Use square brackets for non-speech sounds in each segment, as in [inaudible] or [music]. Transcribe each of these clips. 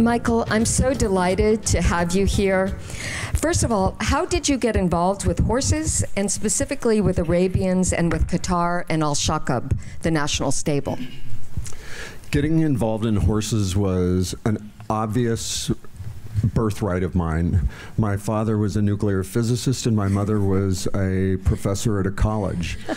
Michael, I'm so delighted to have you here. First of all, how did you get involved with horses and specifically with Arabians and with Qatar and Al Shaqab, the national stable? Getting involved in horses was an obvious birthright of mine. My father was a nuclear physicist, and my mother was a professor at a college. [laughs]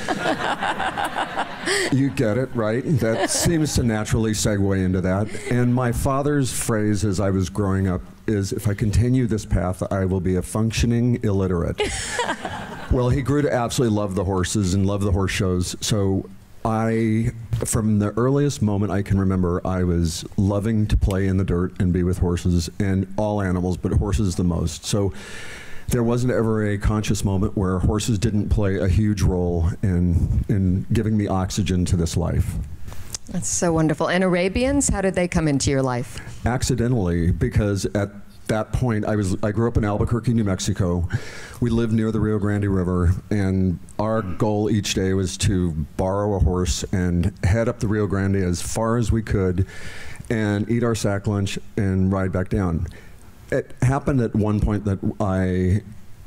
you get it, right? That [laughs] seems to naturally segue into that. And my father's phrase as I was growing up is if I continue this path, I will be a functioning illiterate. [laughs] well, he grew to absolutely love the horses and love the horse shows. So I, from the earliest moment I can remember, I was loving to play in the dirt and be with horses and all animals, but horses the most. So there wasn't ever a conscious moment where horses didn't play a huge role in, in giving me oxygen to this life. That's so wonderful. And Arabians, how did they come into your life? Accidentally, because at that point, I was I grew up in Albuquerque, New Mexico. We lived near the Rio Grande River, and our goal each day was to borrow a horse and head up the Rio Grande as far as we could, and eat our sack lunch and ride back down. It happened at one point that I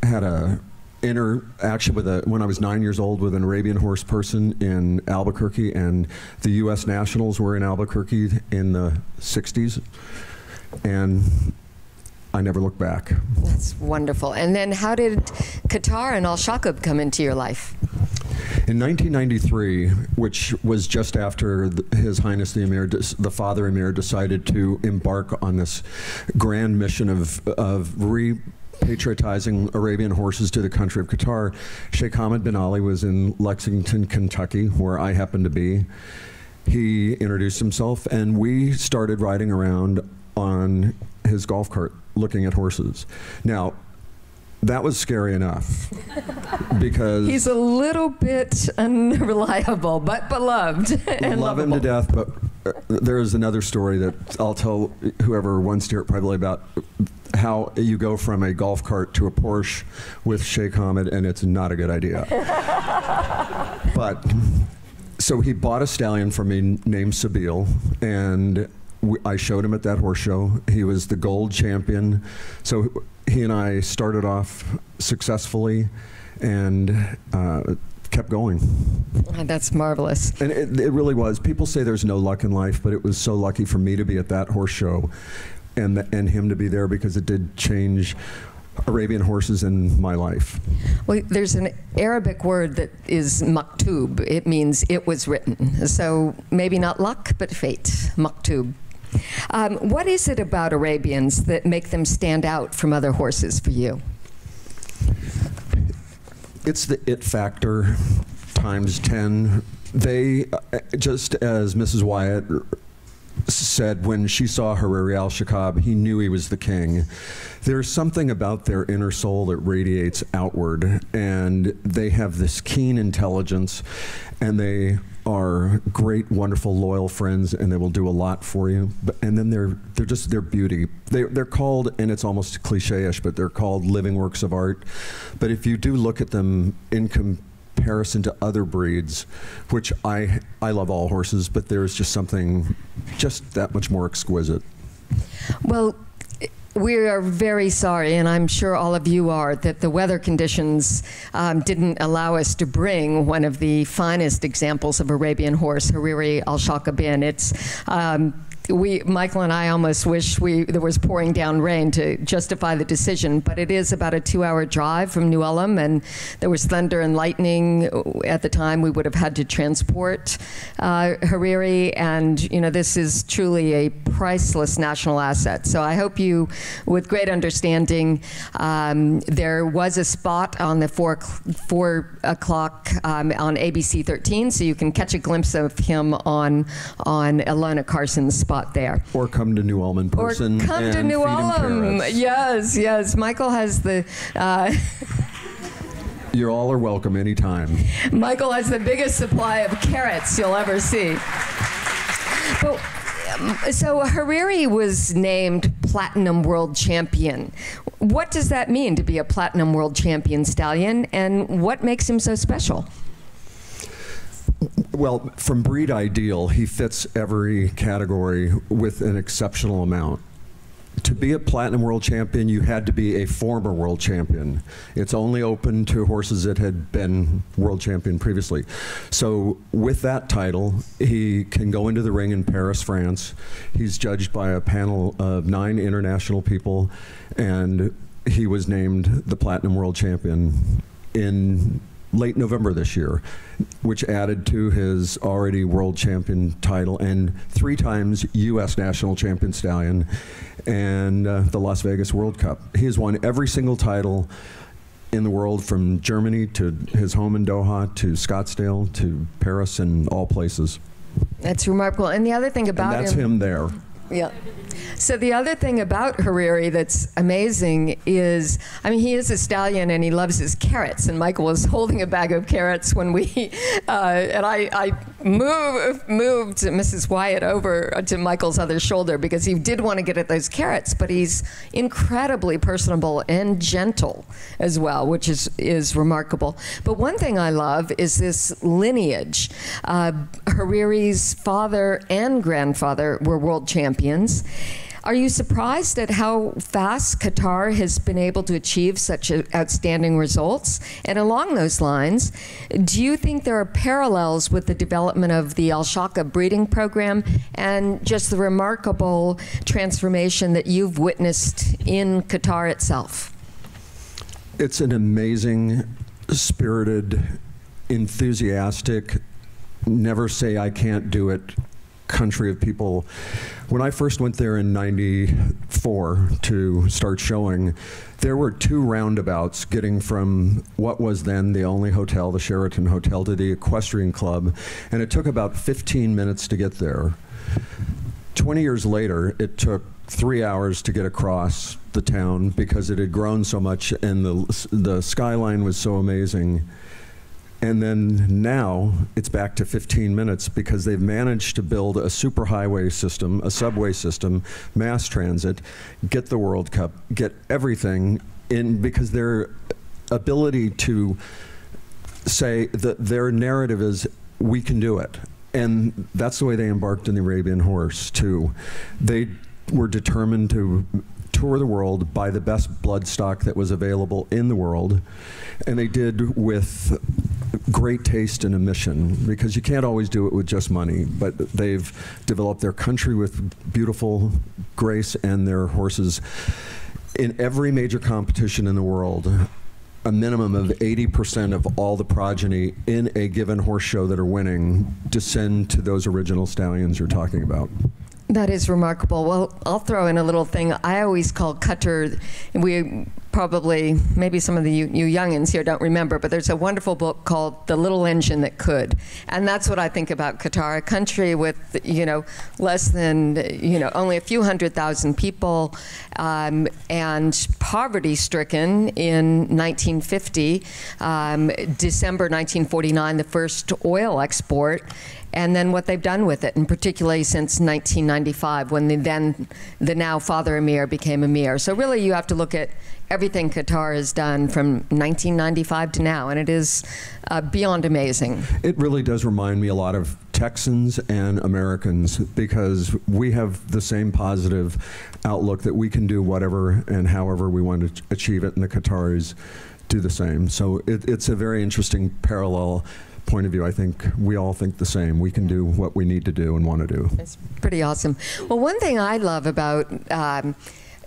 had a interaction with a when I was nine years old with an Arabian horse person in Albuquerque, and the U.S. Nationals were in Albuquerque in the '60s, and I never looked back. That's wonderful. And then how did Qatar and Al Shaqab come into your life? In 1993, which was just after the, His Highness the Emir, the Father Emir, decided to embark on this grand mission of, of repatriotizing Arabian horses to the country of Qatar, Sheikh Hamad bin Ali was in Lexington, Kentucky, where I happened to be. He introduced himself, and we started riding around his golf cart looking at horses. Now, that was scary enough [laughs] because he's a little bit unreliable but beloved and love lovable. him to death but uh, there is another story that i'll tell whoever wants to hear it privately about how you go from a golf cart to a porsche with sheikh hamad and it's not a good idea [laughs] but so he bought a stallion for me named Sabeel and I showed him at that horse show. He was the gold champion. So he and I started off successfully and uh, kept going. That's marvelous. And it, it, really was. People say there's no luck in life, but it was so lucky for me to be at that horse show and, the, and him to be there because it did change Arabian horses in my life? Well, there's an Arabic word that is maktub. It means it was written. So maybe not luck, but fate. Maktub. Um, what is it about Arabians that make them stand out from other horses for you? It's the it factor times 10. They, uh, just as Mrs. Wyatt said when she saw Hariri al Shaqab, he knew he was the king. There's something about their inner soul that radiates outward, and they have this keen intelligence, and they are great, wonderful, loyal friends, and they will do a lot for you. But, and then they're they're just their beauty. They they're called, and it's almost cliche-ish, but they're called living works of art. But if you do look at them in comparison to other breeds, which I I love all horses, but there's just something just that much more exquisite. Well, we are very sorry, and I'm sure all of you are, that the weather conditions um, didn't allow us to bring one of the finest examples of Arabian horse, Hariri al Shakabin. It's um, we, Michael and I almost wish we there was pouring down rain to justify the decision, but it is about a two-hour drive from New and there was thunder and lightning at the time. We would have had to transport uh, Hariri, and you know this is truly a priceless national asset. So I hope you, with great understanding, um, there was a spot on the four four o'clock um, on ABC 13, so you can catch a glimpse of him on on Ilona Carson's spot spot there. Or come to New Ulm in person. Or come to New Ulm. Yes, yes. Michael has the. Uh, [laughs] you all are welcome anytime. Michael has the biggest supply of carrots you'll ever see. But, um, so Hariri was named Platinum World Champion. What does that mean to be a Platinum World Champion stallion, and what makes him so special? Well, from breed ideal, he fits every category with an exceptional amount. to be a platinum world champion, you had to be a former world champion. It's only open to horses that had been world champion previously. So, with that title, he can go into the ring in Paris, France. He's judged by a panel of nine international people, and he was named the platinum world champion in late November this year, which added to his already world champion title and three times U.S. national champion stallion and uh, the Las Vegas World Cup. He has won every single title in the world from Germany to his home in Doha to Scottsdale to Paris and all places. That's remarkable. And the other thing about and that's him, him there. Yeah. So the other thing about Hariri that's amazing is, I mean, he is a stallion and he loves his carrots. And Michael was [laughs] holding a bag of carrots when we, [laughs] uh, and I, I moved moved Mrs. Wyatt over to Michael's other shoulder because he did want to get at those carrots, but he's incredibly personable and gentle as well, which is is remarkable. But one thing I love is this lineage. Uh, Hariri's father and grandfather were world champions. Are you surprised at how fast Qatar has been able to achieve such outstanding results? And along those lines, do you think there are parallels with the development of the Al Shaqab breeding program and just the remarkable transformation that you've witnessed in Qatar itself? It's an amazing, spirited, enthusiastic, never say I can't do it country of people. When I first went there in 94 to start showing, there were two roundabouts getting from what was then the only hotel, the Sheraton Hotel, to the Equestrian Club, and it took about 15 minutes to get there. 20 years later, it took three hours to get across the town because it had grown so much and the, the skyline was so amazing. And then now it's back to 15 minutes because they've managed to build a superhighway system, a subway system, mass transit, get the World Cup, get everything in because their ability to say that their narrative is we can do it. And that's the way they embarked on the Arabian horse, too. They were determined to tour the world, by the best bloodstock that was available in the world, and they did with great taste and a mission because you can't always do it with just money. But they've developed their country with beautiful grace and their horses. In every major competition in the world, a minimum of 80% of all the progeny in a given horse show that are winning descend to those original stallions you're talking about. That is remarkable. Well, I'll throw in a little thing. I always call Cutter. we probably, maybe some of the you, you youngins here don't remember, but there's a wonderful book called The Little Engine That Could. And that's what I think about Qatar, a country with, you know, less than, you know, only a few hundred thousand people um, and poverty stricken in 1950, um, December 1949, the first oil export and then what they've done with it, and particularly since 1995, when the then the now father emir became emir. So really, you have to look at everything Qatar has done from 1995 to now, and it is uh, beyond amazing. It really does remind me a lot of Texans and Americans because we have the same positive outlook that we can do whatever and however we want to achieve it, and the Qataris do the same. So it, it's a very interesting parallel point of view, I think we all think the same. We can do what we need to do and want to do. It's pretty awesome. Well, one thing I love about um,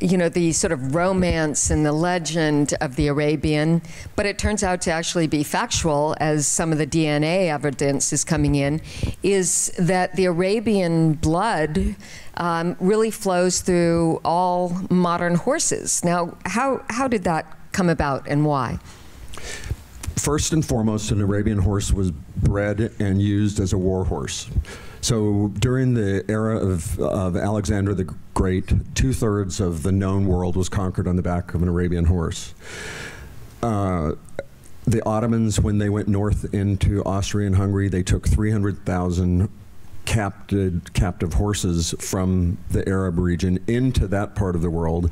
you know, the sort of romance and the legend of the Arabian, but it turns out to actually be factual as some of the DNA evidence is coming in, is that the Arabian blood um, really flows through all modern horses. Now, how, how did that come about and why? First and foremost, an Arabian horse was bred and used as a war horse. So during the era of, of Alexander the Great, two thirds of the known world was conquered on the back of an Arabian horse. Uh, the Ottomans, when they went north into Austria and Hungary, they took 300,000 captive, captive horses from the Arab region into that part of the world.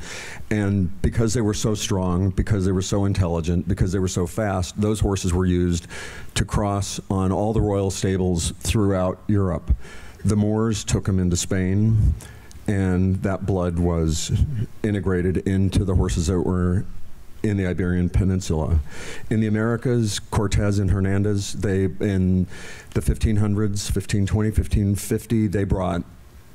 And because they were so strong, because they were so intelligent, because they were so fast, those horses were used to cross on all the royal stables throughout Europe. The Moors took them into Spain. and that blood was integrated into the horses that were in the Iberian Peninsula. In the Americas, Cortez and Hernandez, they in the 1500s, 1520, 1550, they brought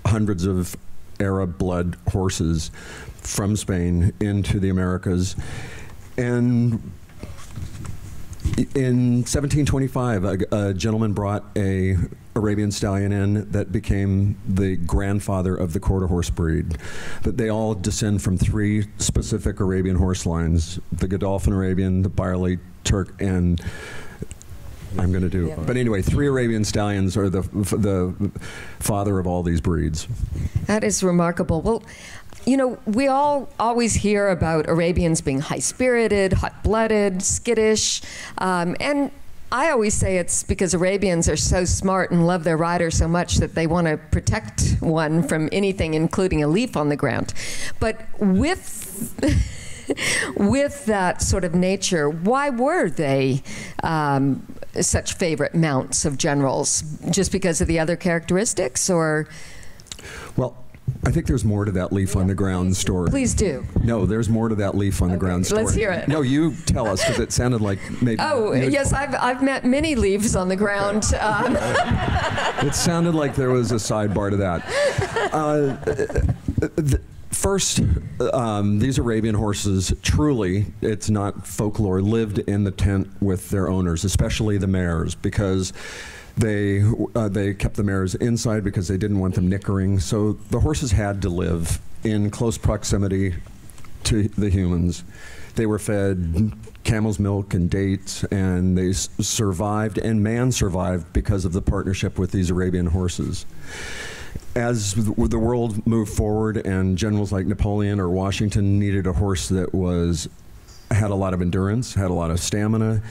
hundreds of Arab blood horses from Spain into the Americas. And in 1725, a, a, gentleman brought a Arabian stallion in that became the grandfather of the quarter horse breed. But they all descend from three specific Arabian horse lines: the Godolphin Arabian, the Byerly Turk, and I'm going to do. Yeah. But anyway, three Arabian stallions are the the father of all these breeds. That is remarkable. Well, you know, we all always hear about Arabians being high spirited, hot blooded, skittish, um, and I always say it's because Arabians are so smart and love their rider so much that they want to protect one from anything, including a leaf on the ground. But with [laughs] with that sort of nature, why were they um, such favorite mounts of generals? Just because of the other characteristics, or? I think there's more to that leaf on the ground story. Please do. No, there's more to that leaf on the ground story. Let's hear it. No, you tell us because it sounded like maybe. Oh yes, I've I've met many leaves on the ground. Um. [laughs] it sounded like there was a sidebar to that. Uh, the, First, um, these Arabian horses truly, it's not folklore, lived in the tent with their owners, especially the mares, because they, uh, they kept the mares inside because they didn't want them nickering. So the horses had to live in close proximity to the humans. They were fed camel's milk and dates, and they survived, and man survived because of the partnership with these Arabian horses. As the world moved forward, and generals like Napoleon or Washington needed a horse that was had a lot of endurance, had a lot of stamina,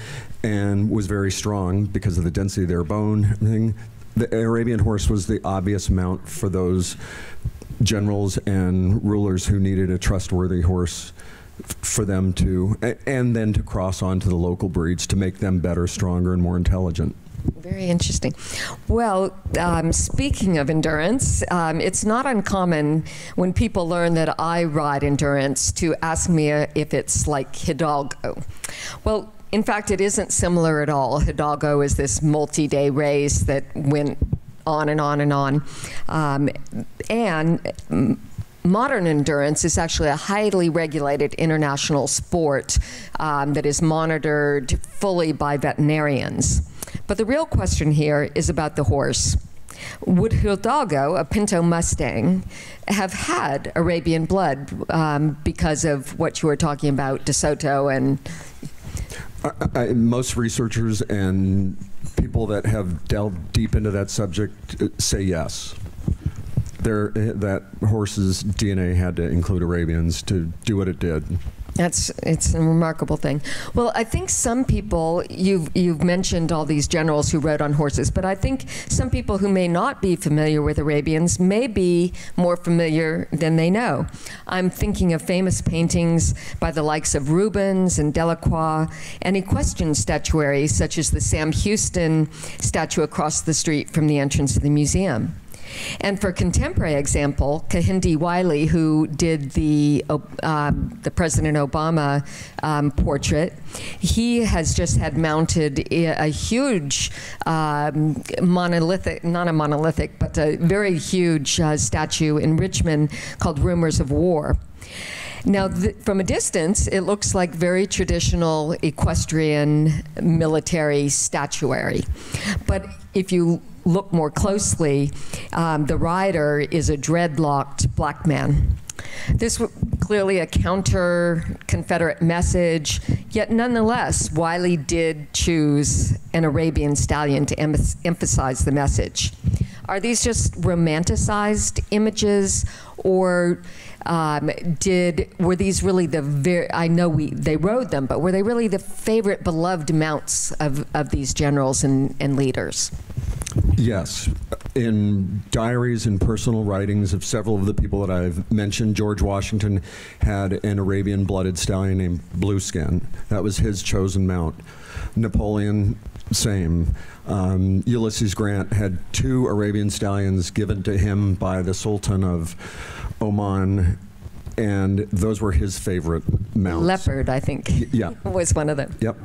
and was very strong because of the density of their bone. The Arabian horse was the obvious mount for those generals and rulers who needed a trustworthy horse for them to, and then to cross on to the local breeds to make them better, stronger, and more intelligent. Very interesting. Well, um, speaking of endurance, um, it's not uncommon when people learn that I ride endurance to ask me uh, if it's like Hidalgo. Well, in fact, it isn't similar at all. Hidalgo is this multi day race that went on and on and on. Um, and modern endurance is actually a highly regulated international sport um, that is monitored fully by veterinarians. But the real question here is about the horse. Would Hidalgo, a Pinto Mustang, have had Arabian blood um, because of what you were talking about, De Soto and? I, I, most researchers and people that have delved deep into that subject uh, say yes. There, that horse's DNA had to include Arabians to do what it did. That's it's a remarkable thing. Well, I think some people you've you've mentioned all these generals who rode on horses, but I think some people who may not be familiar with Arabians may be more familiar than they know. I'm thinking of famous paintings by the likes of Rubens and Delacroix, and equestrian statuary such as the Sam Houston statue across the street from the entrance of the museum. And for contemporary example, Kehinde Wiley, who did the um, the President Obama um, portrait, he has just had mounted a huge um, monolithic, not a monolithic, but a very huge uh, statue in Richmond called Rumors of War. Now, from a distance, it looks like very traditional equestrian military statuary. But if you look more closely, um, the rider is a dreadlocked black man. This was clearly a counter Confederate message, yet nonetheless, Wiley did choose an Arabian stallion to em emphasize the message. Are these just romanticized images, or um, did were these really the very? I know we they rode them, but were they really the favorite, beloved mounts of, of these generals and, and leaders? Yes. In diaries and personal writings of several of the people that I've mentioned, George Washington had an Arabian blooded stallion named Blueskin. That was his chosen mount. Napoleon same. Um, Ulysses Grant had two Arabian stallions given to him by the Sultan of Oman, and those were his favorite mounts. Leopard, I think, yeah. [laughs] was one of them. Yep.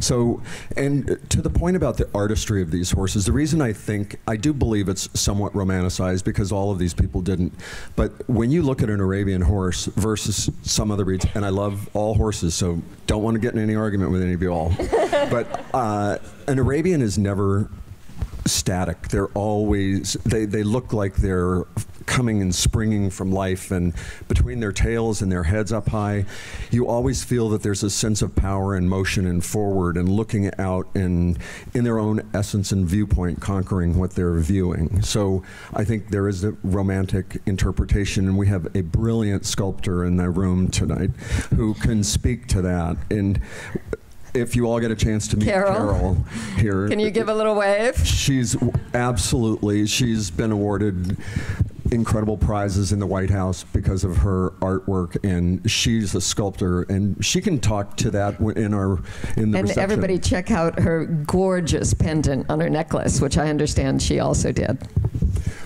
So, and to the point about the artistry of these horses, the reason I think, I do believe it's somewhat romanticized because all of these people didn't. But when you look at an Arabian horse versus some other breeds, and I love all horses, so don't want to get in any argument with any of you all. [laughs] but uh, an Arabian is never static. They're always, they, they look like they're coming and springing from life and between their tails and their heads up high you always feel that there's a sense of power and motion and forward and looking out and in their own essence and viewpoint conquering what they're viewing so i think there is a romantic interpretation and we have a brilliant sculptor in the room tonight who can speak to that and if you all get a chance to meet Carol. Carol, here. Can you give a little wave? She's absolutely, she's been awarded incredible prizes in the White House because of her artwork, and she's a sculptor, and she can talk to that in our in the And reception. everybody check out her gorgeous pendant on her necklace, which I understand she also did.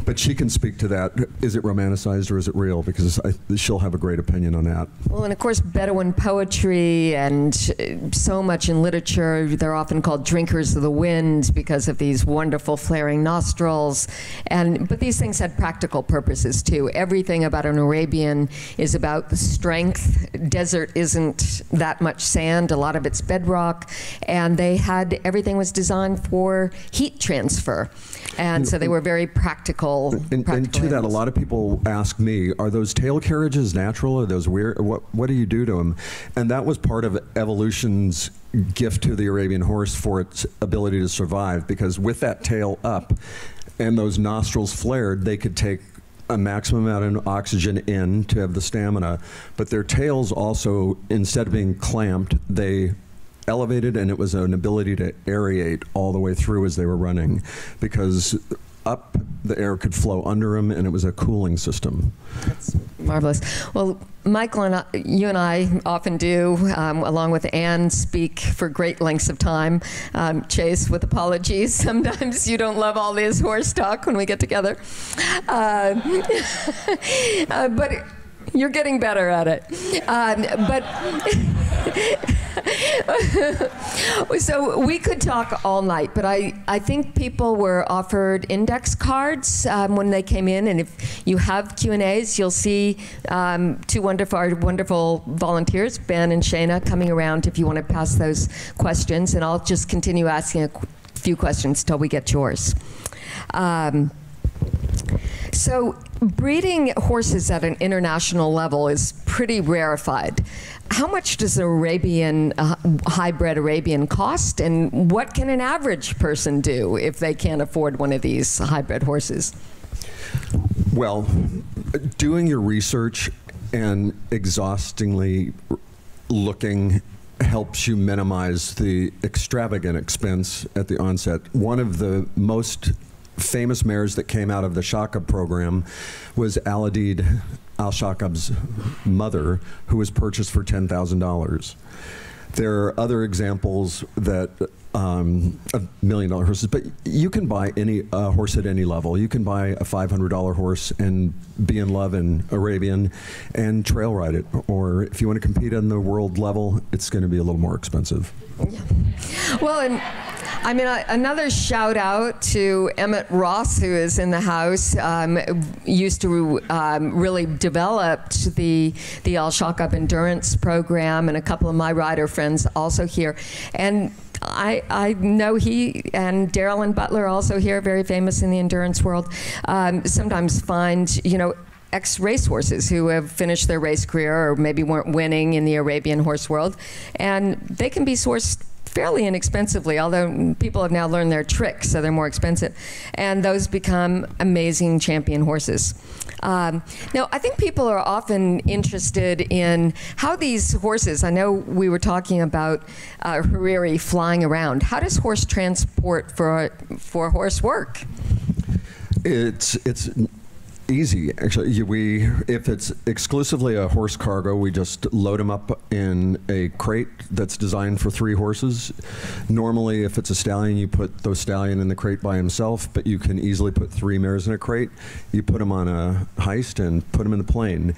But she can speak to that. Is it romanticized or is it real? Because I, she'll have a great opinion on that. Well, and of course, Bedouin poetry and uh, so much in literature. They're often called drinkers of the wind because of these wonderful flaring nostrils. And but these things had practical purposes too. Everything about an Arabian is about the strength. Desert isn't that much sand. A lot of it's bedrock, and they had everything was designed for heat transfer, and so they were very practical. And, and practical to that, a lot of people ask me, are those tail carriages natural? Are those weird? What, what do you do to them? And that was part of evolution's gift to the Arabian horse for its ability to survive, because with that tail up and those nostrils flared, they could take a maximum amount of oxygen in to have the stamina. But their tails also, instead of being clamped, they elevated and it was an ability to aerate all the way through as they were running because up the air could flow under them and it was a cooling system That's Marvelous. Well, Michael and I, you and I often do, um, along with Anne, speak for great lengths of time. Um, Chase, with apologies, [laughs] sometimes you don't love all this horse talk when we get together, uh, [laughs] uh, but [laughs] you're getting better at it. Um, but. [laughs] so we could talk all night, but I, I think people were offered index cards um, when they came in, and if you have Q and A's, you'll see um, two wonderful, our wonderful volunteers, Ben and Shana, coming around if you want to pass those questions, and I'll just continue asking a few questions till we get yours. Um, so, breeding horses at an international level is pretty rarefied. How much does an Arabian, uh, hybrid Arabian cost, and what can an average person do if they can't afford one of these hybrid horses? well doing your research and exhaustingly looking helps you minimize the extravagant expense at the onset one of the most famous mares that came out of the Shaka program was Aladid Al Shakab's mother, who was purchased for $10,000. There are other examples that um, million dollar horses, but you can buy any uh, horse at any level. You can buy a $500 horse and be in love in Arabian and trail ride it. Or if you want to compete on the world level, it's going to be a little more expensive. Well, and I mean, I, another shout out to Emmett Ross, who is in the house, um, used to um, really developed the the All Shock Shakab endurance program, and a couple of my rider friends also here, and. I, I know he and Daryl and Butler also here, very famous in the endurance world. Um, sometimes find you know ex racehorses who have finished their race career or maybe weren't winning in the Arabian horse world, and they can be sourced fairly inexpensively, although people have now learned their tricks, so they're more expensive. And those become amazing champion horses. Um, now, I think people are often interested in how these horses, I know we were talking about uh, Hariri flying around. How does horse transport for, for horse work? It's it's easy. Actually, we if it's exclusively a horse cargo, we just load them up in a crate that's designed for three horses. Normally, if it's a stallion, you put the stallion in the crate by himself, but you can easily put three mares in a crate. You put them on a heist and put them in the plane.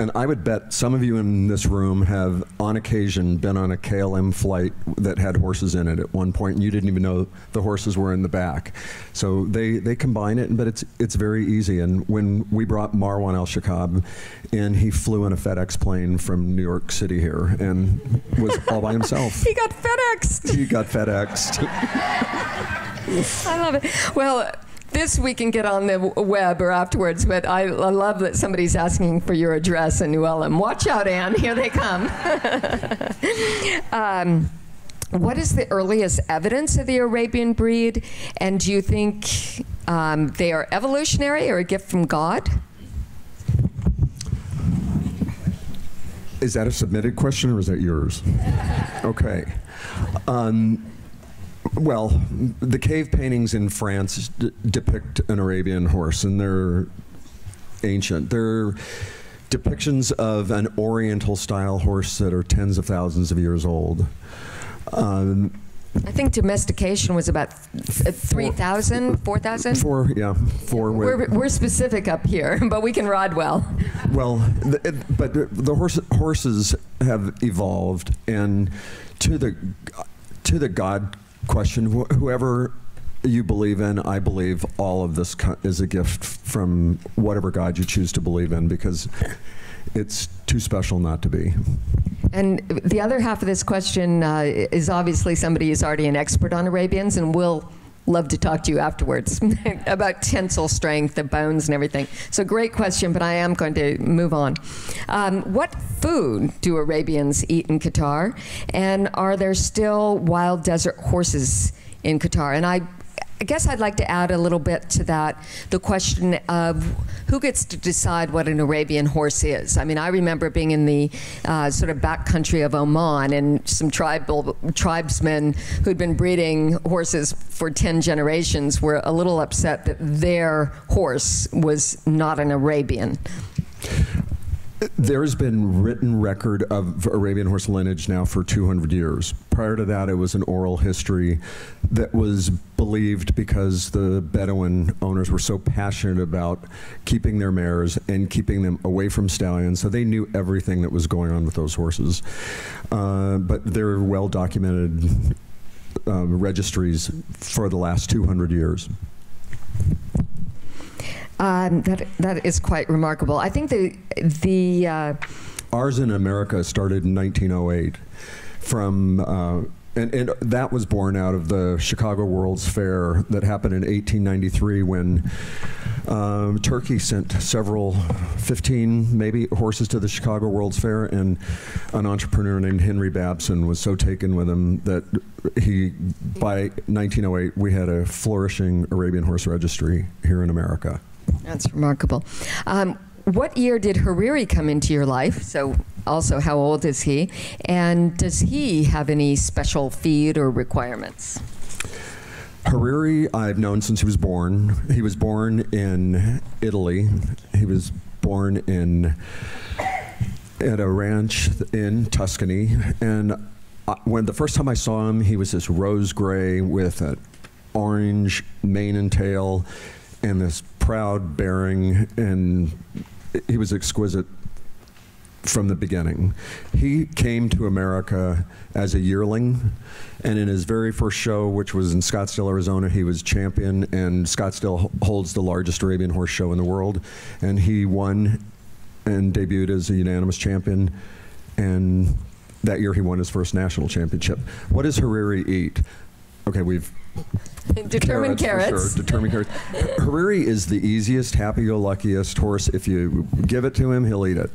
And I would bet some of you in this room have, on occasion, been on a KLM flight that had horses in it at one point, and you didn't even know the horses were in the back. So they, they combine it, but it's it's very easy. And when we brought Marwan Al Shaqab in, he flew in a FedEx plane from New York City here and was all by himself. [laughs] He got FedExed. He got FedExed. [laughs] I love it. Well, this we can get on the web or afterwards, but I, I love that somebody's asking for your address in New Ulm. Watch out, Anne. Here they come. [laughs] um, what is the earliest evidence of the Arabian breed? And do you think um, they are evolutionary or a gift from God? Is that a submitted question or is that yours? Okay. Um, well, the cave paintings in France d- depict an Arabian horse, and they're ancient. They're depictions of an Oriental style horse that are tens of thousands of years old. Um, I think domestication was about th- 3,000, 4,000. four, yeah, four. We're, we're specific up here, [laughs] but we can ride well. Well, the, it, but the- the horse, horses have evolved, and to the to the God question, wh- whoever you believe in, I believe all of this is a gift from whatever God you choose to believe in, because it's too special not to be. And the other half of this question uh, is obviously somebody who's already an expert on Arabians, and will love to talk to you afterwards [laughs] about tensile strength, the bones, and everything. So, great question, but I am going to move on. Um, what food do Arabians eat in Qatar? And are there still wild desert horses in Qatar? And I I guess I'd like to add a little bit to that the question of who gets to decide what an Arabian horse is. I mean, I remember being in the uh, sort of backcountry of Oman and some tribal tribesmen who'd been breeding horses for 10 generations were a little upset that their horse was not an Arabian. There's been written record of Arabian horse lineage now for 200 years. Prior to that, it was an oral history that was believed because the Bedouin owners were so passionate about keeping their mares and keeping them away from stallions, so they knew everything that was going on with those horses. Uh, but there are well documented um, registries for the last 200 years. Um, that, that is quite remarkable. I think the, the uh, Ours in America started in 1908 from, uh, and, and that was born out of the Chicago World's Fair that happened in 1893 when um, Turkey sent several, 15 maybe, horses to the Chicago World's Fair, and an entrepreneur named Henry Babson was so taken with him that he, by 1908, we had a flourishing Arabian horse registry here in America. That's remarkable. Um, what year did Hariri come into your life? So, also, how old is he? And does he have any special feed or requirements? Hariri, I've known since he was born. He was born in Italy. He was born in at a ranch in Tuscany, and I, when the first time I saw him, he was this rose gray with an orange mane and tail, and this proud bearing, and he was exquisite from the beginning. He came to America as a yearling, and in his very first show, which was in Scottsdale, Arizona, he was champion, and Scottsdale holds the largest Arabian horse show in the world, and he won and debuted as a unanimous champion, and that year he won his first national championship. What does Hariri eat? Okay, we've [laughs] Determined for carrots. sure. Determined carrots. [laughs] Hariri is the easiest, happy-go-luckiest horse. If you give it to him, he'll eat it.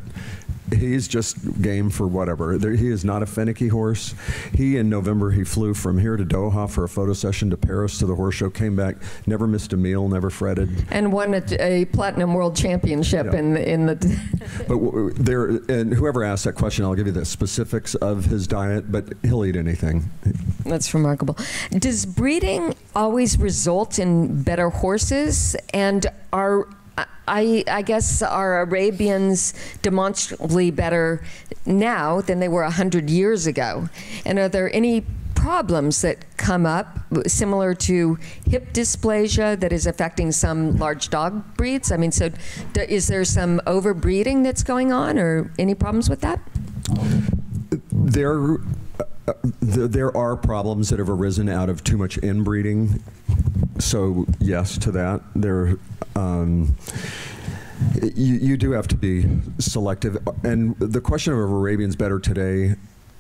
He's just game for whatever. There, he is not a finicky horse. He in November he flew from here to Doha for a photo session to Paris to the horse show. Came back, never missed a meal, never fretted. And won a, a platinum world championship Yeah. in the, in the. [laughs] But w- there, and whoever asked that question, I'll give you the specifics of his diet. But he'll eat anything. That's remarkable. Does breeding always result in better horses? And are I, I guess are Arabians demonstrably better now than they were 100 years ago? And are there any problems that come up similar to hip dysplasia that is affecting some large dog breeds? I mean, so is there some overbreeding that's going on or any problems with that? There, uh, there are problems that have arisen out of too much inbreeding. So yes, to that. There, um, you, you do have to be selective. And the question of if Arabians better today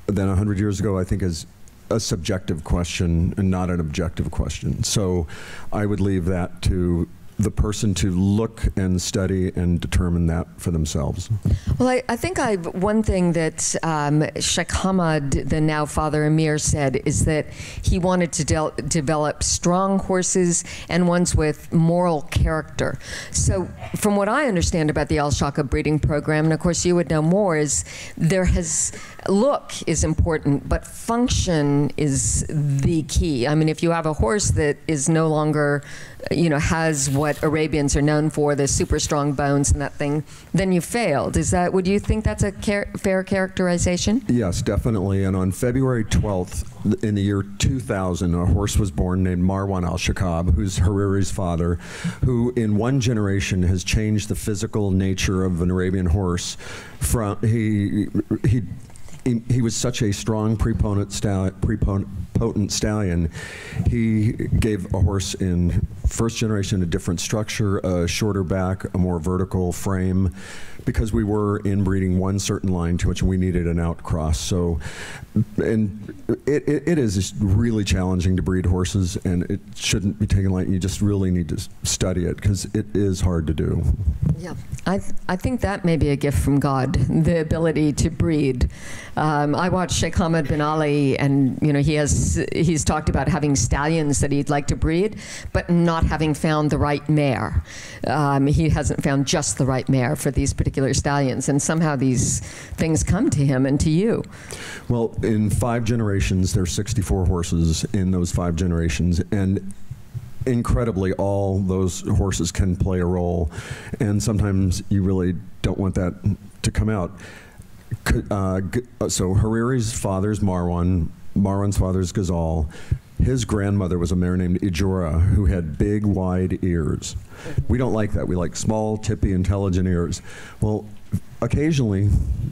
than 100 years ago, I think, is a subjective question and not an objective question. So I would leave that to the person to look and study and determine that for themselves. Well, I, I think I one thing that um, Sheikh Hamad, the now Father Emir, said is that he wanted to de develop strong horses and ones with moral character. So, from what I understand about the Al Shaqab breeding program, and of course you would know more, is there has look is important, but function is the key. I mean, if you have a horse that is no longer, you know, has what Arabians are known for, the super strong bones and that thing, then you failed. Is that, would you think that's a char fair characterization? Yes, definitely. And on February 12th, in the year 2000, a horse was born named Marwan al Shaqab, who's Hariri's father, who in one generation has changed the physical nature of an Arabian horse. From he he he, he was such a strong preponent, stallion, prepotent stallion. He gave a horse in first generation a different structure, a shorter back, a more vertical frame, because we were inbreeding one certain line too much and we needed an outcross. So, and it, it, it is really challenging to breed horses and it shouldn't be taken lightly. You just really need to study it because it is hard to do. Yeah, I, th I think that may be a gift from God, the ability to breed. Um, I watched Sheikh Hamad bin Ali and, you know, he has, he's talked about having stallions that he'd like to breed, but not having found the right mare. Um, he hasn't found just the right mare for these particular particular stallions, and somehow these things come to him and to you. Well, in five generations, there's 64 horses in those five generations, and incredibly, all those horses can play a role, and sometimes you really don't want that to come out. Uh, so Hariri's father's Marwan, Marwan's father's Ghazal, his grandmother was a mare named Ijora who had big, wide ears. We don't like that. We like small, tippy, intelligent ears. Well, occasionally,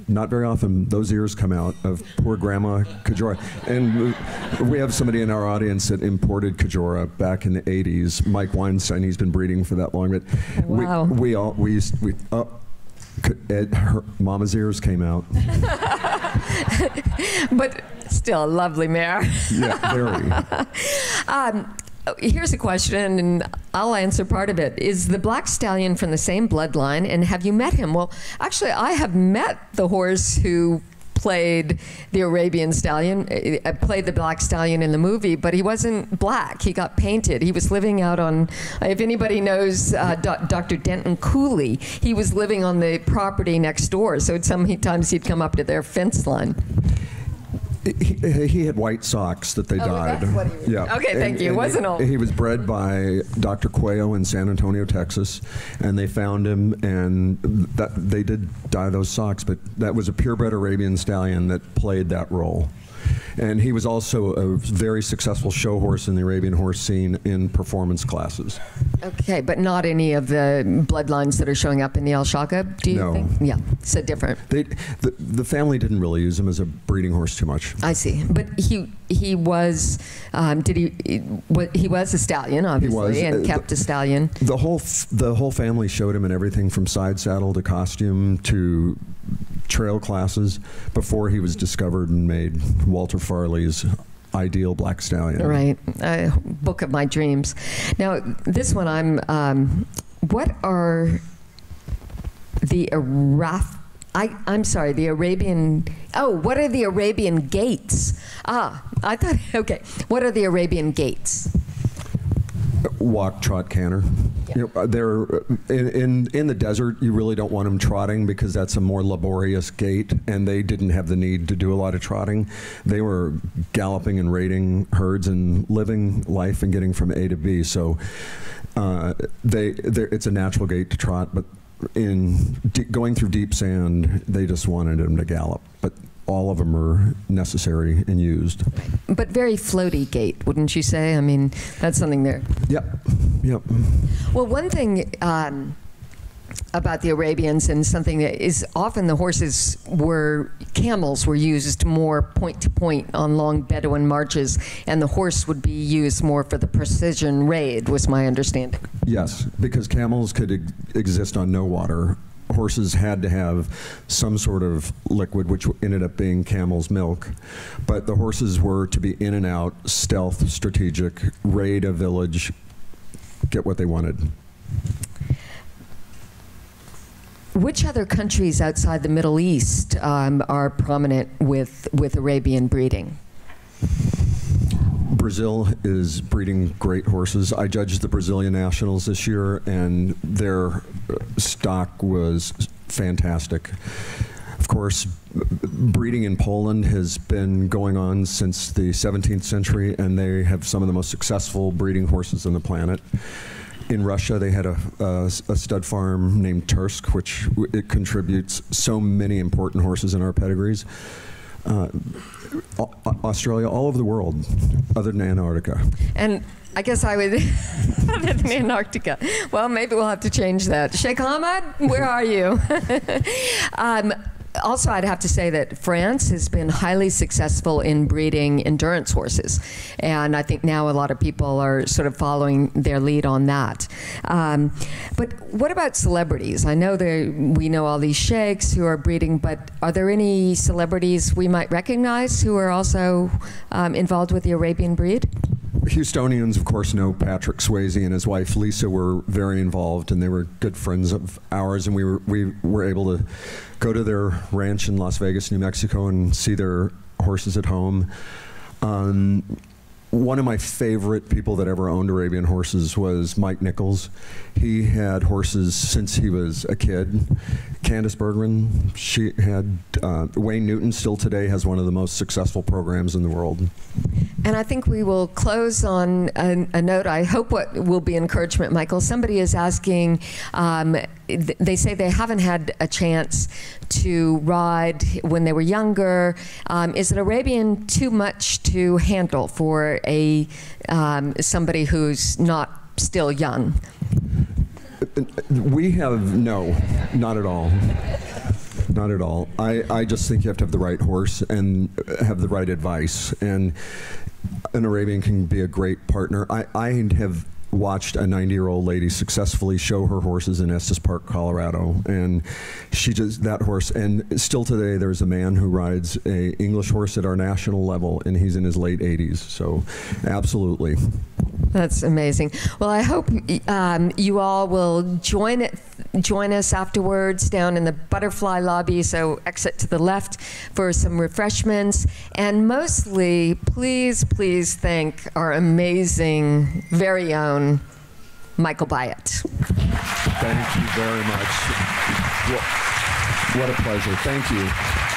not very often, those ears come out of poor Grandma Kajora. And we have somebody in our audience that imported Kajora back in the 80s, Mike Weinstein. He's been breeding for that long. But wow. we, we all, we, we uh, Ed, her, Mama's ears came out. [laughs] but still a lovely mare. yeah, very. [laughs] um, here's a question, and I'll answer part of it. Is the black stallion from the same bloodline, and have you met him? Well, actually, I have met the horse who played the Arabian stallion, uh, played the black stallion in the movie, but he wasn't black. He got painted. He was living out on, if anybody knows uh, Dr. Denton Cooley, he was living on the property next door. So sometimes he'd come up to their fence line. He, he, had white socks that they oh, dyed. yeah. Okay, thank and, you. And Wasn't all. He was bred by Dr. Cuello in San Antonio, Texas, and they found him, and that, they did dye those socks, but that was a purebred Arabian stallion that played that role. And he was also a very successful show horse in the Arabian horse scene in performance classes. Okay, but not any of the bloodlines that are showing up in the Al Shaqab, do you no. think? Yeah, so different. They, the, the family didn't really use him as a breeding horse too much. I see. But he he was, um, did he, he was a stallion, obviously, was, and uh, kept the, a stallion. The whole, the whole family showed him in everything from side saddle to costume to trail classes before he was discovered and made Walter Farley's ideal black stallion. Right, uh, book of my dreams. Now, this one I'm, um, what are the Araf I, I'm sorry, the Arabian, oh, what are the Arabian gaits? Ah, I thought, [laughs] okay, what are the Arabian gaits? Walk, trot, canter. You know, they're in, in in the desert. You really don't want them trotting because that's a more laborious gait, and they didn't have the need to do a lot of trotting. They were galloping and raiding herds and living life and getting from A to B. So uh, they it's a natural gait to trot, but in going through deep sand, they just wanted them to gallop. But all of them are necessary and used. But very floaty gait, wouldn't you say? I mean, that's something there. Yep, yep. Well, one thing um, about the Arabians and something that is often the horses were camels were used more point to point on long Bedouin marches, and the horse would be used more for the precision raid. Was my understanding. Yes, because camels could ex- exist on no water. Horses had to have some sort of liquid, which ended up being camel's milk. But the horses were to be in and out, stealth, strategic, raid a village, get what they wanted. Which other countries outside the Middle East um, are prominent with with Arabian breeding? Brazil is breeding great horses. I judged the Brazilian Nationals this year, and their uh, stock was fantastic. Of course, breeding in Poland has been going on since the 17th century, and they have some of the most successful breeding horses on the planet. In Russia, they had a, a, a stud farm named Tersk, which it contributes so many important horses in our pedigrees. Uh, Au- Au- Australia, all over the world, other than Antarctica. And I guess I would, [laughs] other than Antarctica. Well, maybe we'll have to change that. Sheikh Ahmad, where are you? [laughs] um, also, I'd have to say that France has been highly successful in breeding endurance horses. And I think now a lot of people are sort of following their lead on that. Um, but what about celebrities? I know there, we know all these sheikhs who are breeding, but are there any celebrities we might recognize who are also um, involved with the Arabian breed? Houstonians, of course, know Patrick Swayze and his wife Lisa were very involved, and they were good friends of ours. And we were we were able to go to their ranch in Las Vegas, New Mexico, and see their horses at home. Um, one of my favorite people that ever owned Arabian horses was Mike Nichols. He had horses since he was a kid. Candace Bergman, she had uh, Wayne Newton. Still today has one of the most successful programs in the world. And I think we will close on a, a note. I hope what will be encouragement, Michael. Somebody is asking, um, they say they haven't had a chance to ride when they were younger. Um, is an Arabian too much to handle for a um, somebody who's not still young? We have no, not at all. Not at all. I, I just think you have to have the right horse and have the right advice. And an Arabian can be a great partner. I, I have watched a 90 year old lady successfully show her horses in Estes Park, Colorado. And she just, that horse, and still today, there's a man who rides a English horse at our national level, and he's in his late 80s. So, absolutely. That's amazing. Well, I hope um, you all will join it, join us afterwards down in the butterfly lobby. So exit to the left for some refreshments, and mostly, please, please thank our amazing, very own Michael Byatt. Thank you very much. What, what a pleasure. Thank you.